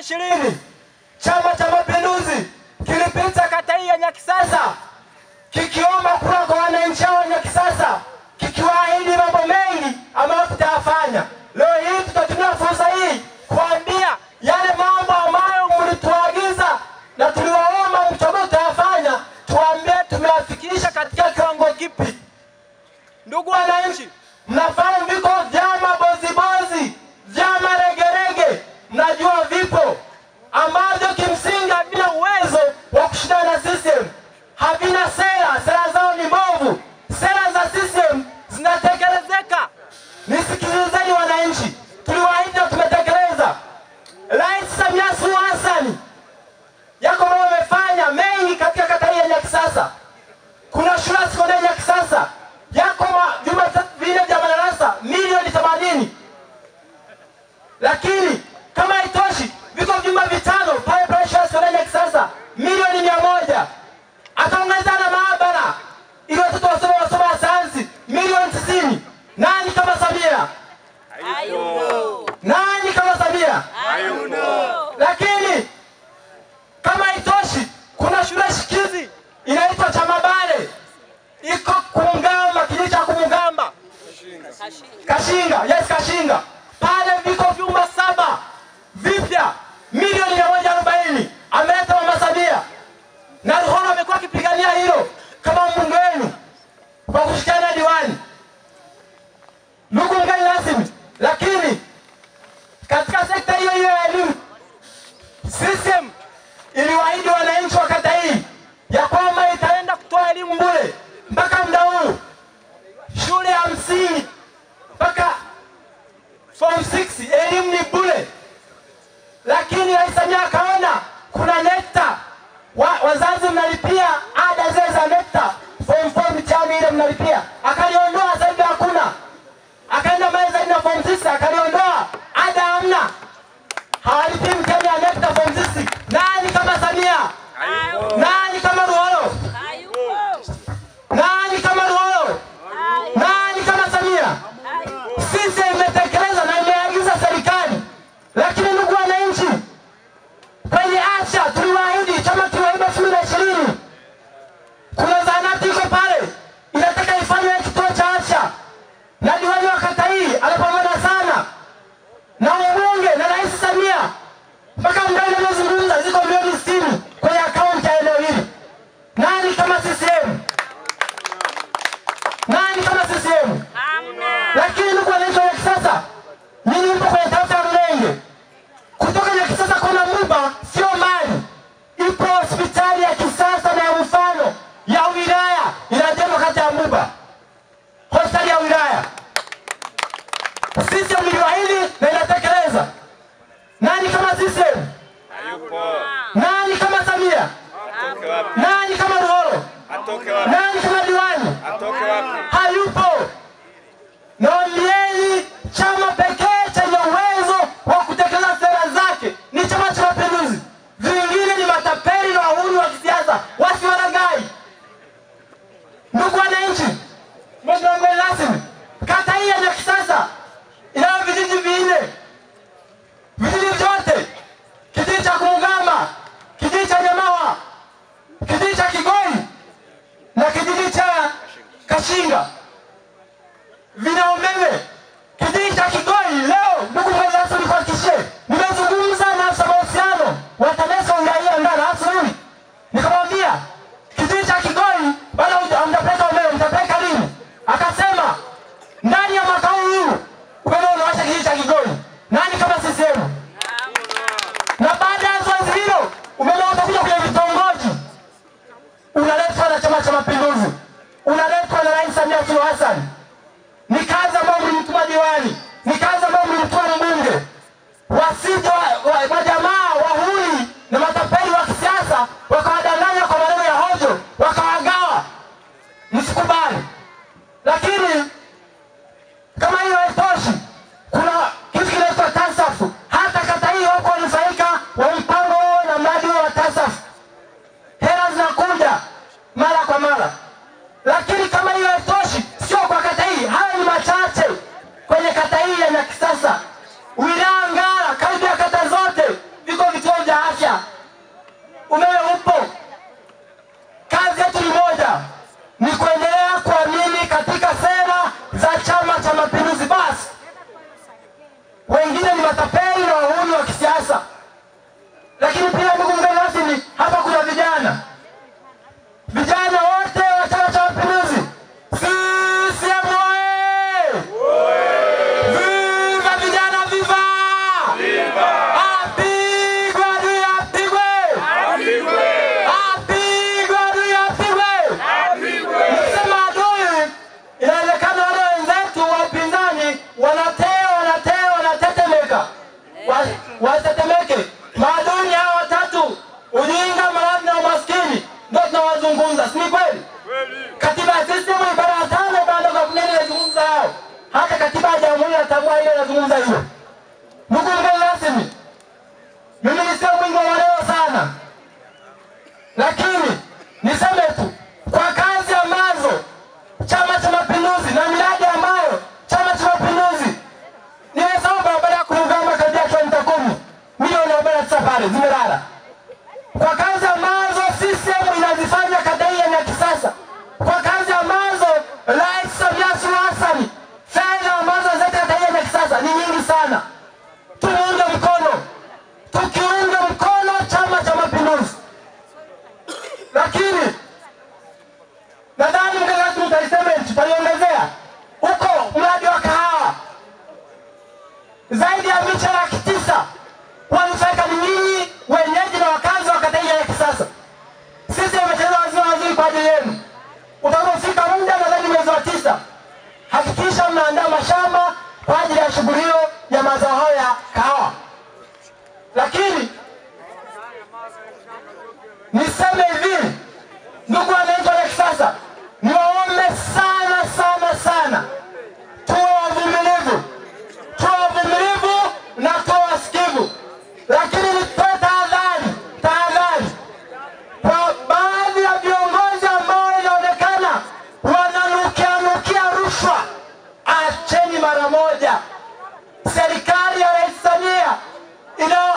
ishirini Chama cha Mapinduzi kilipita kata hii ya Nyakisasa kikiomba kura kwa wananchi wa Nyakisasa, kikiwaahidi mambo mengi ambayo tutayafanya. Leo hii tutatumia Nisikilizeni wananchi, tuliwaahidi tumetekeleza. Rais Samia Suluhu Hassan yako mambo amefanya mengi katika kata hii ya kisasa. Kuna shule sekondari ya kisasa yako vyumba vinne vya madarasa milioni themanini, lakini kama haitoshi, viko vyumba vitano pale pale shule sekondari ya kisasa milioni mia moja. Akaongeza na maabara ili watoto wasome masomo ya sayansi milioni tisini. Nani kama Samia? tisa Kaliondoa ada hamna hali Kashinga vina umeme. Kijiji cha Kigoi leo, ndugu rasmi, nikuhakikishie, nimezungumza na afisa mahusiano wa TANESCO wilaya ya Ngara asubuhi, nikamwambia kijiji cha Kigoi bado hamja- hamjapeleka umeme, mtapeleka lini? Akasema ndani ya mwaka huu umeme unawasha kijiji cha Kigoi. Nani kama CCM? Na baada ya zoezi hilo umeme utakuja kwenye vitongoji, unaletwa na Chama cha Mapinduzi, Samia Suluhu Hassan. Ni kazi ambayo mlimtuma diwani, ni kazi ambayo mlimtuma mbunge. Wasije wa- wa- majamaa wahuni na matapeli wa kisiasa wakawadanganya kwa maneno ya hojo, wakawagawa. Msikubali. Lakini kama hiyo haitoshi, kuna kitu kinaitwa TASAF. Hata kata hii wako wanufaika wa mpango huo na mradi huo wa TASAF, hela zinakuja mara kwa mara. Lakini kama hiyo haitoshi, kwenye kata hii ya kisasa wilaya Ngara, karibu ya kata zote viko vituo vya afya. Umeme wajinga, maradhi na umaskini ndio tunawazungumza, si kweli? Katiba ya system ibara ya tano bado kwa kunene inazungumza hao, hata katiba ya jamhuri ya tambua hiyo inazungumza hiyo. kwa kazi ya shughuli hiyo ya mazao haya You know.